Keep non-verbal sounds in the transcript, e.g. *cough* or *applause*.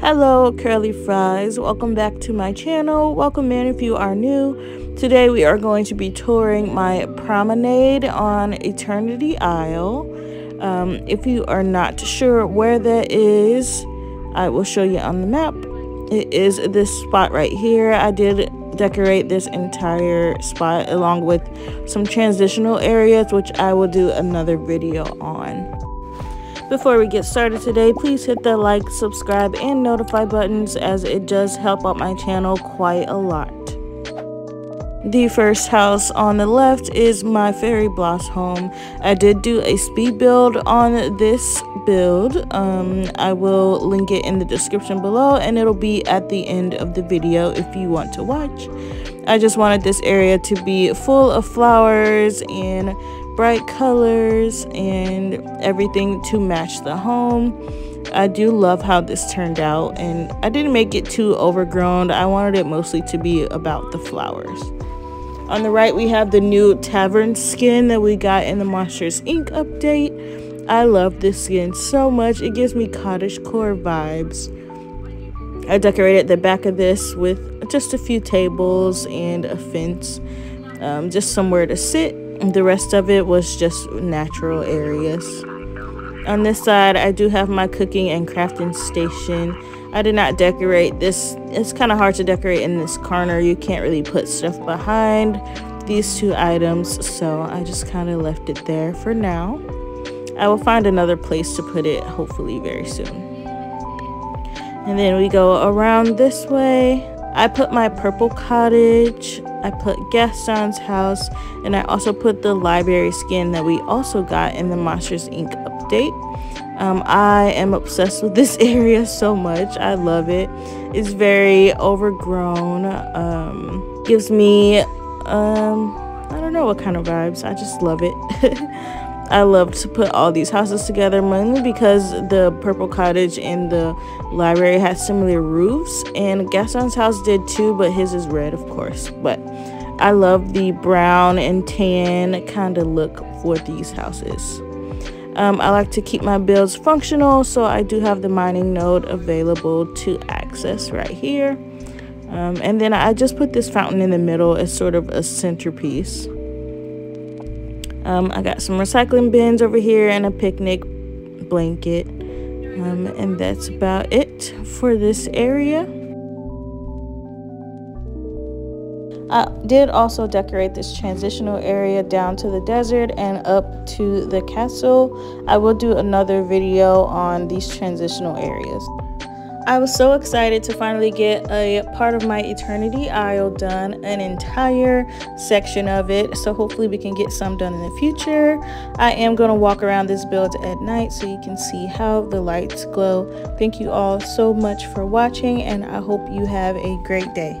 Hello curlie fries, welcome back to my channel. Welcome in if you are new. Today we are going to be touring my promenade on Eternity Isle. Um, if you are not sure where that is, I will show you on the map. It is this spot right here. I did decorate this entire spot along with some transitional areas which I will do another video on. Before we get started today, please hit the like, subscribe, and notify buttons as it does help out my channel quite a lot. The first house on the left is my fairy blosshome. I did do a speed build on this build. Um, I will link it in the description below and it'll be at the end of the video if you want to watch. I just wanted this area to be full of flowers and bright colors and everything to match the home. I do love how this turned out and I didn't make it too overgrown. I wanted it mostly to be about the flowers. On the right, we have the new tavern skin that we got in the Monsters Inc. update. I love this skin so much. It gives me cottage core vibes. I decorated the back of this with just a few tables and a fence, um, just somewhere to sit the rest of it was just natural areas. On this side, I do have my cooking and crafting station. I did not decorate this. It's kind of hard to decorate in this corner. You can't really put stuff behind these two items, so I just kind of left it there for now. I will find another place to put it hopefully very soon. And then we go around this way. I put my purple cottage I put Gaston's house, and I also put the library skin that we also got in the Monsters Inc. update. Um, I am obsessed with this *laughs* area so much. I love it. It's very overgrown. Um, gives me, um, I don't know what kind of vibes. I just love it. *laughs* I love to put all these houses together mainly because the Purple Cottage and the library had similar roofs and Gaston's house did too but his is red of course but I love the brown and tan kind of look for these houses. Um, I like to keep my builds functional so I do have the mining node available to access right here. Um, and then I just put this fountain in the middle as sort of a centerpiece. Um, I got some recycling bins over here and a picnic blanket. Um, and that's about it for this area. I did also decorate this transitional area down to the desert and up to the castle. I will do another video on these transitional areas. I was so excited to finally get a part of my Eternity Isle done, an entire section of it. So hopefully we can get some done in the future. I am going to walk around this build at night so you can see how the lights glow. Thank you all so much for watching and I hope you have a great day.